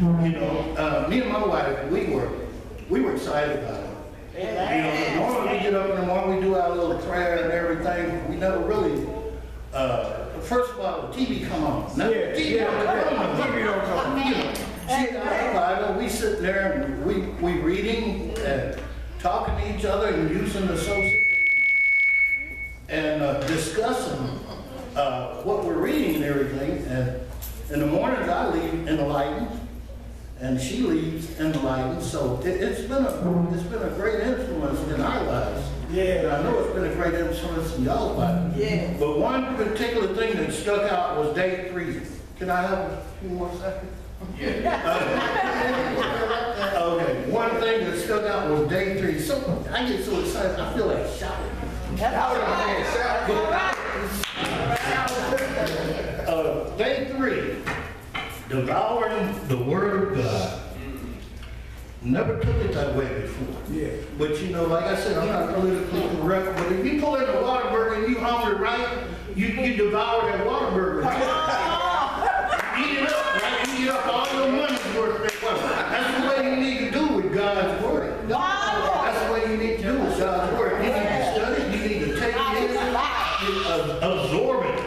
You know, uh, me and my wife, we were, we were excited about it. You know, normally we get up in the morning, we do our little prayer and everything, we never really, uh, first of all, the TV come on. Now, Yeah, TV yeah, don't come on. TV don't come on. You know, See, our Bible, we sitting there and we, we reading and talking to each other and using the social and uh, discussing uh, what we're reading and everything. And in the mornings, I leave in the enlightened, and she leaves enlightened. So it, it's been a it's been a great influence in our lives. Yeah. And I know it's been a great influence in y'all's lives. Yeah. But one particular thing that stuck out was day three. Can I have a few more seconds? Yeah. okay. One thing that stuck out was day three. So I get so excited, I feel like shouting. Uh, day three, devouring the word of God. Never took it that way before. Yeah. But you know, like I said, I'm not politically correct, but if you pull in a water Whataburger and you hungry, right, you, you devour that Whataburger. Eat it up, right? You eat up all your money's worth. of that. That's the way you need to do with God's word. That's the way you need to do with God's word. You need to study, you need to take it in, you, uh, absorb it,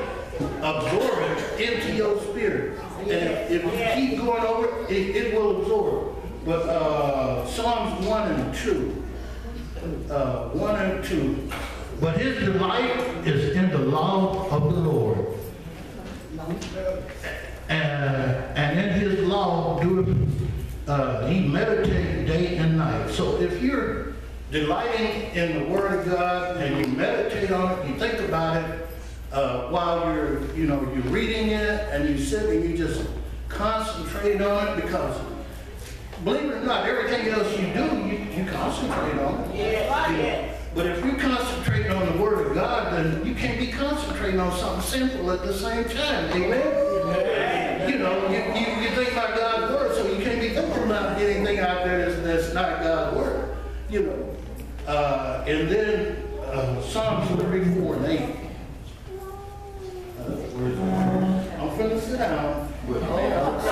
absorb it into your spirit. And if you keep going over it, it, will absorb. But uh, Psalms 1 and 2, uh, 1 and 2. But his delight is in the law of the Lord. And, and in his law doeth, uh, he meditates day and night. So if you're delighting in the word of God and you meditate on it, you think about it, uh, while you're, you know, you're reading it and you sit and you just concentrate on it because believe it or not, everything else you do, you, you concentrate on it. Yeah, You know. But if you concentrate on the word of God, then you can't be concentrating on something simple at the same time. Amen? You know, you, you, you think about God's word, so you can't be thinking about anything out there that's, that's not God's word. You know. Uh, and then uh, Psalms 34 and 8. Uh. I'm finna sit down. Uh,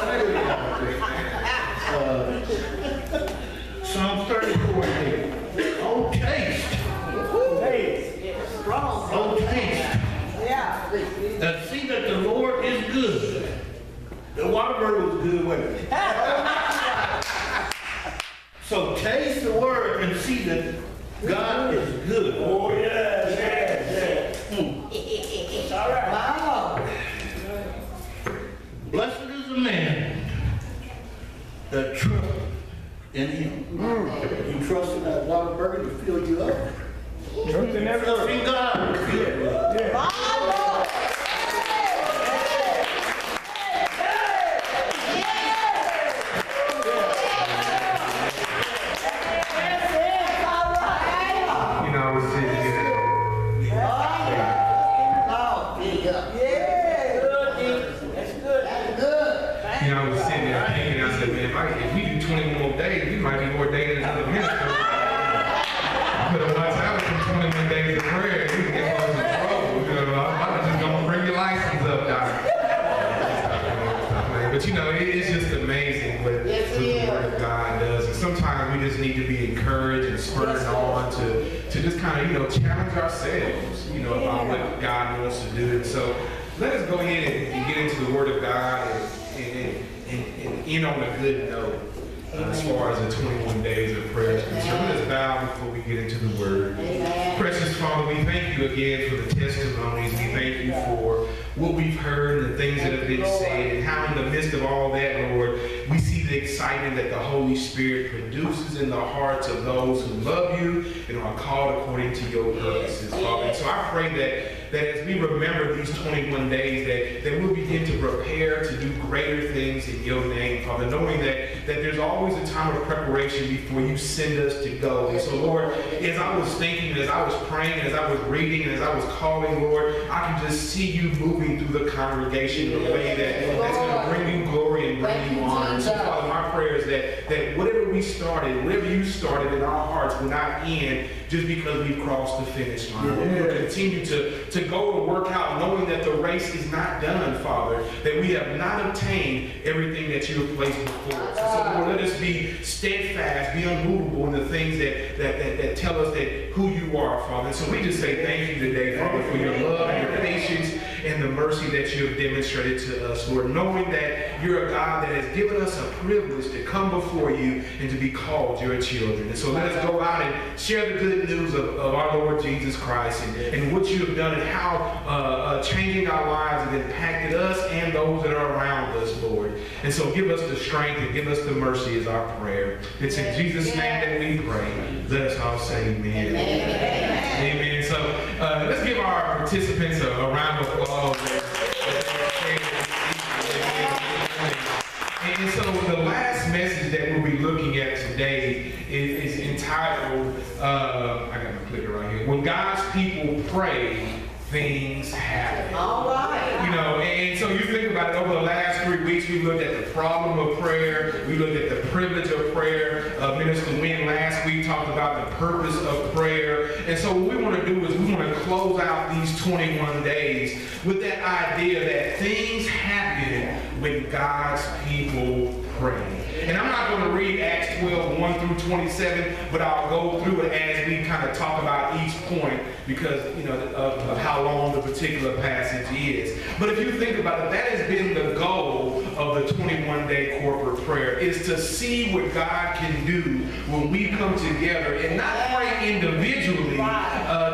sometimes we just need to be encouraged and spurred on to, to just kind of, you know, challenge ourselves, you know, about what God wants to do. And so let us go ahead and, and get into the Word of God and, and, and, and end on a good note. Uh, as far as the 21 days of prayer is concerned, let us bow before we get into the Word. Amen. Precious Father, we thank you again for the testimonies. We thank you for what we've heard and the things that have been said, and how in the midst of all that, Lord, we excitement that the Holy Spirit produces in the hearts of those who love you and are called according to your purposes, Father. And so I pray that, that as we remember these 21 days, that, that we'll begin to prepare to do greater things in your name, Father, knowing that, that there's always a time of preparation before you send us to go. And so, Lord, as I was thinking, as I was praying, as I was reading, as I was calling, Lord, I can just see you moving through the congregation in a way that, that's going to bring you glory and you honor. So, Father, my prayer is that, that whatever we started, whatever you started in our hearts will not end just because we've crossed the finish line. We will continue to, to go and work out knowing that the race is not done, Father, that we have not obtained everything that you have placed before us. So, Lord, let us be steadfast, be unmovable in the things that, that, that, that tell us that who you are, Father. So we just say thank you today, Father, for your love and your patience and the mercy that you have demonstrated to us, Lord, knowing that you're a God that has given us a privilege to come before you and to be called your children. And so let us go out and share the good news of, of our Lord Jesus Christ and, and what you have done and how uh, uh, changing our lives has impacted us and those that are around us, Lord. And so give us the strength and give us the mercy is our prayer. It's in Jesus' name that we pray. Let us all say amen. Amen. So uh, let's give participants a, a round of applause. And so the last message that we'll be looking at today is, is entitled, uh, I got my clicker right here. When God's people pray, things happen. All right. You know, and, and so you think about it, over the last three weeks, we looked at the problem of prayer, we looked at the privilege of prayer. Uh, Minister Wynn last week talked about the purpose of prayer. And so what we want to do is we want to close out 21 days with that idea that things happen when God's people pray. And I'm not going to read Acts 12, 1 through 27, but I'll go through it as we kind of talk about each point because, you know, of, of how long the particular passage is. But if you think about it, that has been the goal of the 21-day corporate prayer, is to see what God can do when we come together and not pray individually uh,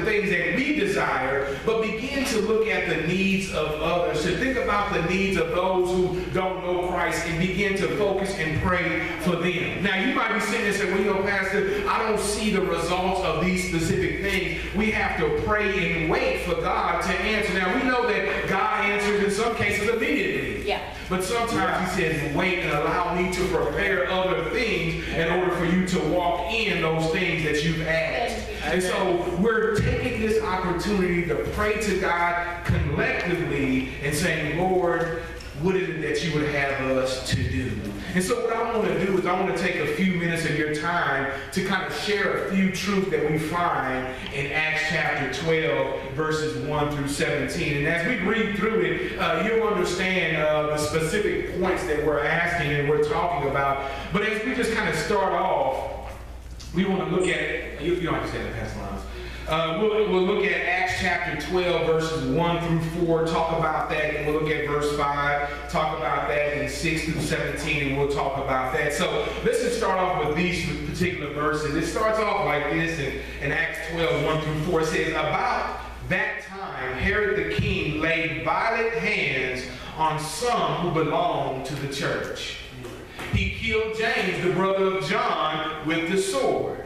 the things that we desire, but begin to look at the needs of others, to think about the needs of those who don't know Christ and begin to focus and pray for them. Now, you might be sitting there and saying, well, you know, Pastor, I don't see the results of these specific things. We have to pray and wait for God to answer. Now, we know that God answers in some cases immediately. Yeah. But sometimes he says, wait and allow me to prepare other things in order for you to walk in those things that you've asked. And so we're taking this opportunity to pray to God collectively and saying, Lord, what is it that you would have us to do? And so what I want to do is I want to take a few minutes of your time to kind of share a few truths that we find in Acts chapter 12, verses 1 through 17. And as we read through it, uh, you'll understand uh, the specific points that we're asking and we're talking about. But as we just kind of start off, we want to look at, you, you don't have to say that, Pastor Lines. Uh, we'll, we'll look at Acts chapter 12, verses 1 through 4, talk about that, and we'll look at verse 5, talk about that, and 6 through 17, and we'll talk about that. So let's just start off with these particular verses. It starts off like this in, in Acts 12, 1 through 4. It says, About that time, Herod the king laid violent hands on some who belonged to the church. He killed James, the brother of John, with the sword.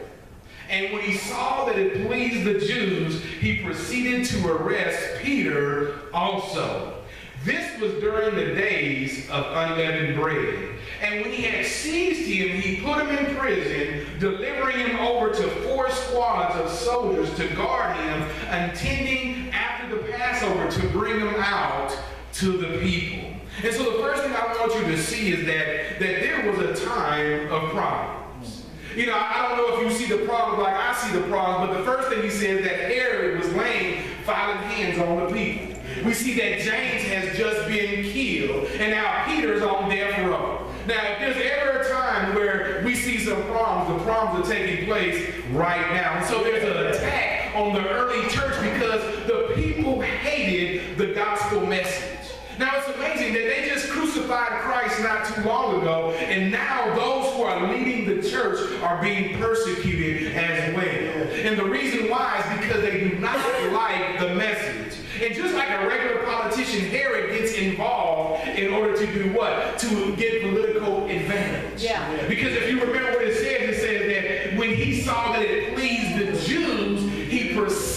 And when he saw that it pleased the Jews, he proceeded to arrest Peter also. This was during the days of unleavened bread. And when he had seized him, he put him in prison, delivering him over to four squads of soldiers to guard him, intending after the Passover to bring him out to the people. And so the first thing I want you to see is that, that there was a time of problems. You know, I don't know if you see the problem like I see the problem, but the first thing he says that Herod was laying violent hands on the people. We see that James has just been killed, and now Peter's on death row. Now, if there's ever a time where we see some problems, the problems are taking place right now. And so there's an attack on the early church because the people hated the gospel message. Now it's amazing that they just crucified Christ not too long ago, and now those who are leading the church are being persecuted as well. And the reason why is because they do not like the message. And just like a regular politician, Herod gets involved in order to do what? To get political advantage. Yeah. Because if you remember what it says, it says that when he saw that it pleased the Jews, he proceeded.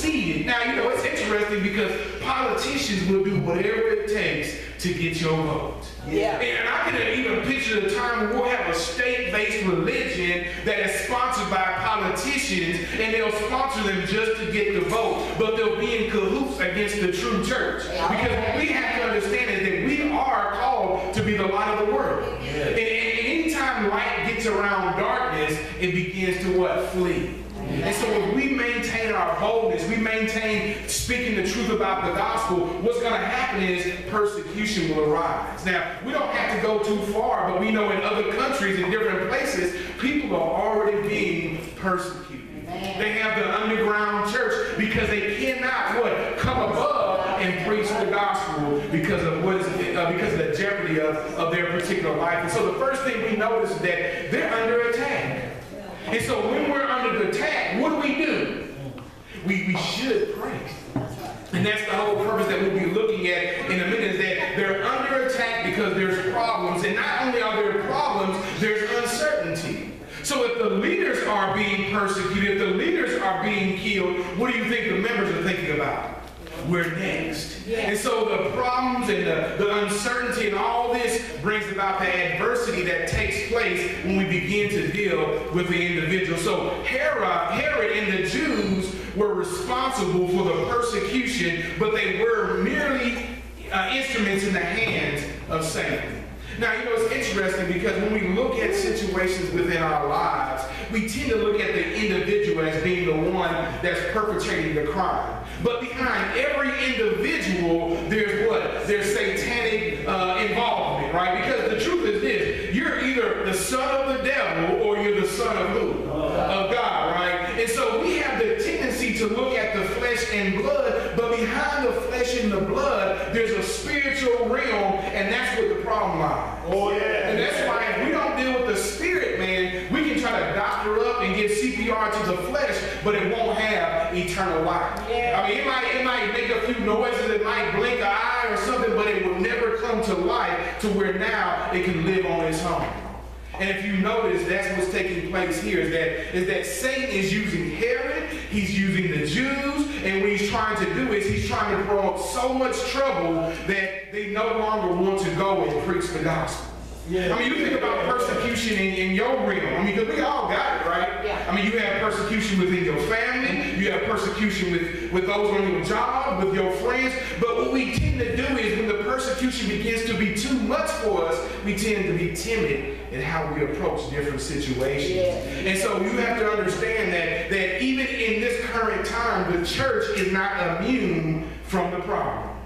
Interesting because politicians will do whatever it takes to get your vote. Yeah. And I can even picture the time when we'll have a state-based religion that is sponsored by politicians, and they'll sponsor them just to get the vote, but they'll be in cahoots against the true church. Because what we have to understand is that we are called to be the light of the world. And, and anytime light gets gets around darkness, it begins to what? Flee. And so if we maintain our boldness, we maintain speaking the truth about the gospel, what's going to happen is persecution will arise. Now, we don't have to go too far, but we know in other countries, in different places, people are already being persecuted. They have the underground church because they cannot what come above and preach the gospel because of what is uh, because of the jeopardy of, of their particular life. And so the first thing we notice is that they're under attack. And so when we're under attack, what do we do? We, should pray. And that's the whole purpose that we'll be looking at in a minute is that they're under attack because there's problems. And not only are there problems, there's uncertainty. So if the leaders are being persecuted, if the leaders are being killed, what do you think the members are thinking about? We're next. And so the problems and the, the uncertainty and all this brings about the adversity that takes place when we begin to deal with the individual. So Herod, Herod and the Jews were responsible for the persecution, but they were merely uh, instruments in the hands of Satan. Now, you know, it's interesting because when we look at situations within our lives, we tend to look at the individual as being the one that's perpetrating the crime. But behind every individual, there's what? There's satanic uh, involvement, right? Because the truth is this you're either the son of the devil or you're the son of who? Look at the flesh and blood, but behind the flesh and the blood, there's a spiritual realm, and that's where the problem lies. Oh, yeah. And that's why if we don't deal with the spirit, man, we can try to doctor up and give CPR to the flesh, but it won't have eternal life. Yeah. I mean, it might, it might make a few noises, it might blink an eye or something, but it will never come to life to where now it can live on its own. And if you notice, that's what's taking place here is that, is that Satan is using Herod, he's using the Jews, and what he's trying to do is he's trying to promote so much trouble that they no longer want to go and preach the gospel. Yeah. I mean, you think about persecution in, in your realm. I mean, because we all got it, right? Yeah. I mean, you have persecution within your family. You have persecution with, with those on your job, with your friends. But what we tend to do is when the persecution begins to be too much for us, we tend to be timid in how we approach different situations. Yeah. And so you have to understand that, that even in this current time, the church is not immune from the problems.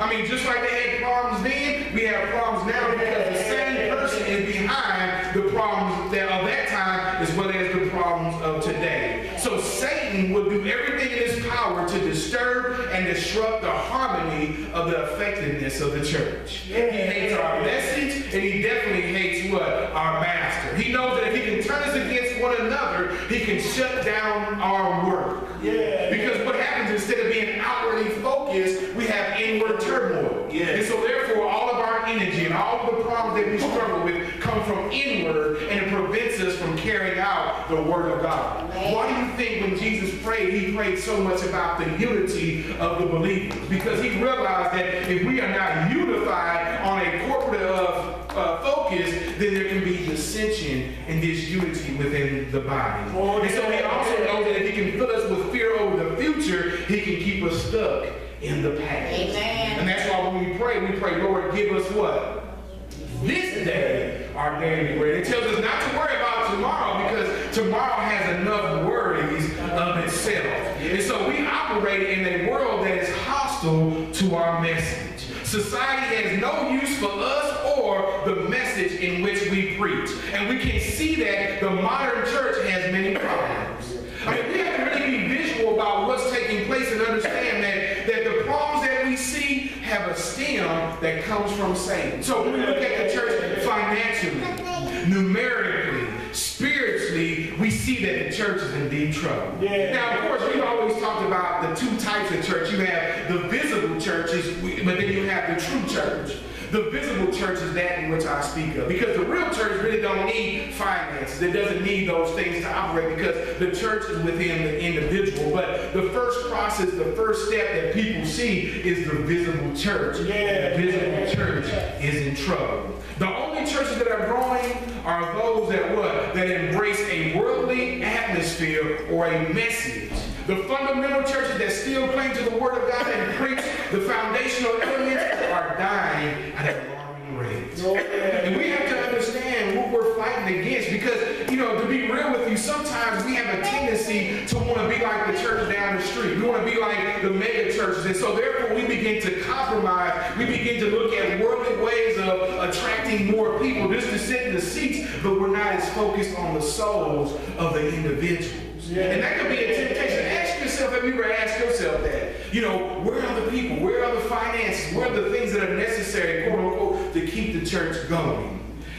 I mean, just like they had problems then, we have problems now because the same person is behind the problems that of that time as well as the problems of today. So Satan will do everything in his power to disturb and disrupt the harmony of the effectiveness of the church. He hates our message and he definitely hates what? Our master. He knows that if he can turn us against one another, he can shut down our work. Yeah. Because what happens instead of being outwardly focused, we have inward turmoil. Yeah. And so therefore all of our energy and all of the problems that we struggle with come from inward and it prevents us from carrying out the word of God. Why do you think when Jesus prayed, he prayed so much about the unity of the believers? Because he realized that if we are not unified on a corporate uh, uh, focus, then there can be dissension and disunity within the body. Oh, and so he also knows that if he can fill us with fear over the future, he can keep us stuck in the past. Amen. And that's why when we pray, we pray, Lord, give us what? This day, our daily bread. It tells us not to worry about tomorrow because tomorrow has enough worries of itself. And so we operate in a world that is hostile to our message. Society has no use for us or the message in which we preach. And we can see that the modern church has many problems. I mean, we have to really be visual about what's taking place and understand that, that the problems that we see have a stem that comes from Satan. So when we look at the church financially, numerically, spiritually, we see that the church is in deep trouble. Yeah. Now, of course, we've always talked about the two types of church. You have the visible churches, but then you have the true church. The visible church is that in which I speak of. Because the real church really don't need finances. It doesn't need those things to operate because the church is within the individual. But the first process, the first step that people see is the visible church. Yeah. The visible church is in trouble. The only churches that are growing are those that what? That embrace a worldly atmosphere or a message. The fundamental churches that still cling to the Word of God and preach the foundational elements are dying at an alarming rate. And we have to understand what we're fighting against because, you know, to be real with you, sometimes we have a tendency to want to be like the church down the street. We want to be like the mega churches. And so therefore we begin to compromise. We begin to look at worldly ways of attracting more people just to sit in the seats, but we're not as focused on the souls of the individuals. And that could be a temptation. Yourself, have you ever asked yourself that? You know, where are the people? Where are the finances? Where are the things that are necessary, quote unquote, to keep the church going?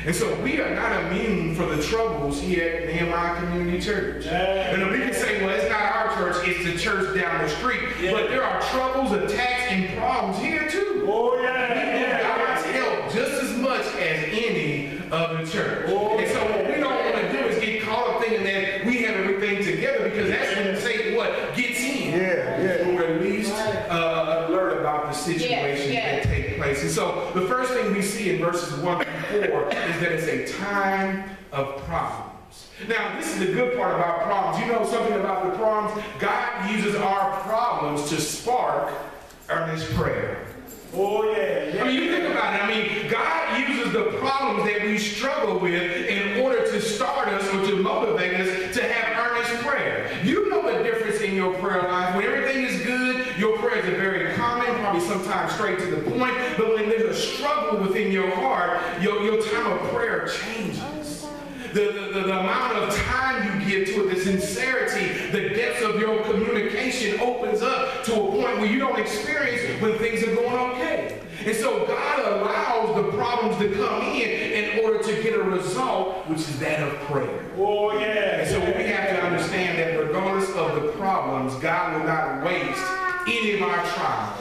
And so we are not immune from the troubles here at Nehemiah Community Church. And we can say, well, it's not our church, it's the church down the street. But there are troubles, attacks, and problems here too. Oh, yeah, We need yeah, God's help just as much as any other church. And so what we don't want to do is get caught up thinking that we have everything together because that's when Satan what gets in. Yeah, yeah. When we're least uh, alert about the situations Yeah, yeah. that take place. And so the first thing we see in verses one through four is that it's a time of problems. Now, this is the good part about problems. You know something about the problems? God uses our problems to spark earnest prayer. Oh, yeah, I mean, you think about it. I mean, God uses the problems that we struggle with in order to start us or to motivate us to have earnest prayer. You know the difference in your prayer life. When everything is good, your prayers are very common, probably sometimes straight to the point. But when there's a struggle within your heart, your, your time of prayer changes. The, the, the, the amount of time you give to it, the sincerity, the depth of your communication opens up to a point where you don't experience when things are going okay. And so God allows the problems to come in in order to get a result, which is that of prayer. Oh, yeah. And so we have to understand that regardless of the problems, God will not waste any of our trials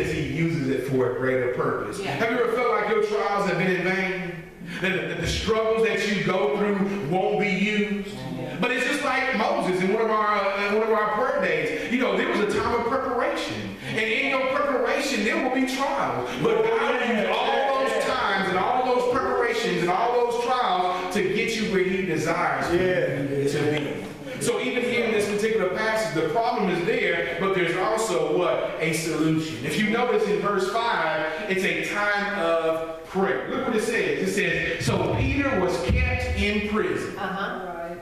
because he uses it for a greater purpose. Yeah. Have you ever felt like your trials have been in vain? That the, the struggles that you go through won't be used? But it's just like Moses in one of our uh, one of our prayer days. You know, there was a time of preparation. And in your preparation, there will be trials. But God will use all those times and all those preparations and all those trials to get you where he desires you to be. So even here in this particular passage, the problem is there, but there's also what? A solution. If you notice in verse 5, it's a time of prayer. Look what it says. It says, So Peter was kept in prison. Uh-huh.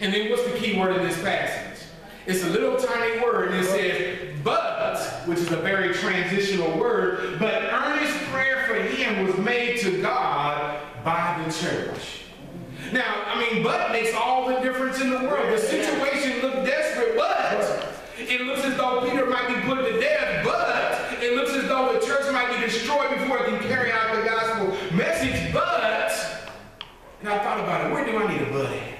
And then what's the key word in this passage? It's a little tiny word, and it says, but, which is a very transitional word, but earnest prayer for him was made to God by the church. Now, I mean, but makes all the difference in the world. The situation looked desperate, but it looks as though Peter might be put to death, but it looks as though the church might be destroyed before it can carry out the gospel message, but, and I thought about it, where do I need a at?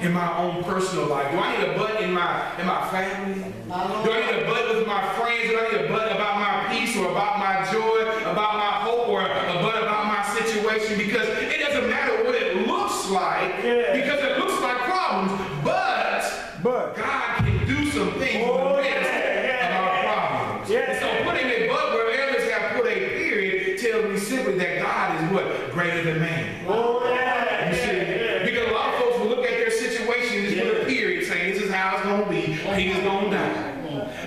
in my own personal life? Do I need a but in my in my family? Do I need a but with my friends? Do I need a but about my peace or about my joy, about my hope, or a but about my situation? Because it doesn't matter what it looks like, because it looks like problems, And so putting a but where others have put a period tells me simply that God is what? Greater than man. oh, yeah, You yeah, see, yeah. because a lot of folks will look at their situation and just put a period saying this is how it's gonna be, Peter's gonna die.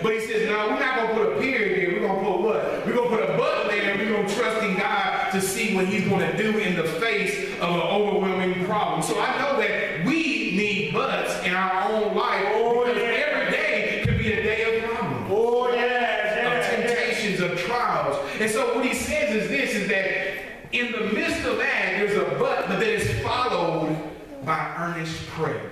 But he says, no, we're not gonna put a period here, we're gonna put what? We're gonna put a but there and we're gonna trust in God to see what he's gonna do in the face of an overwhelming problem. So I know that we need buts in our own life Oh, because yeah. every day could be a day of problems Oh, yeah, of yeah, yeah. temptations, of trials. And so what he says is this, is that in the midst of that, there's a but, but that is followed by earnest prayer.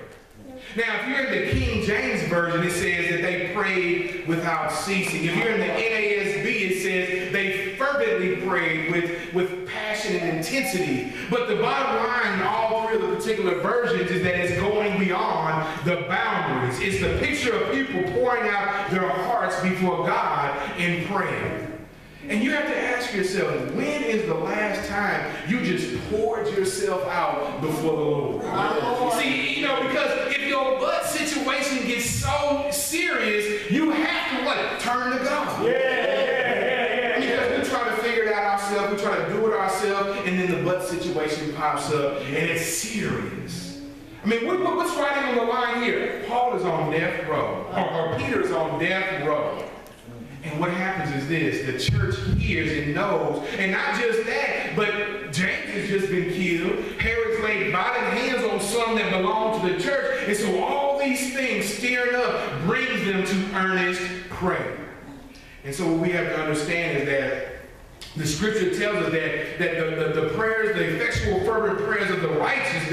Now, if you're in the King James Version, it says that they prayed without ceasing. If you're in the NASB, it says they fervently prayed with, with passion and intensity. But the bottom line in all three of the particular versions is that it's going beyond the boundaries. It's the picture of people pouring out their hearts before God in prayer. And you have to ask yourself, when is the last time you just poured yourself out before the Lord? See, you know, because if your but situation gets so serious, you have to what? Turn to God. Yeah, yeah, yeah, yeah. Because we try to figure it out ourselves, we try to do it ourselves, and then the but situation pops up, and it's serious. I mean, what, what- what's writing on the line here? Paul is on death row, or, or Peter on death row. And what happens is this the church hears and knows. And not just that, but James has just been killed. Herod's laid violent hands on some that belong to the church. And so all these things stirring up brings them to earnest prayer. And so what we have to understand is that the scripture tells us that, that the, the, the prayers, the effectual fervent prayers of the righteous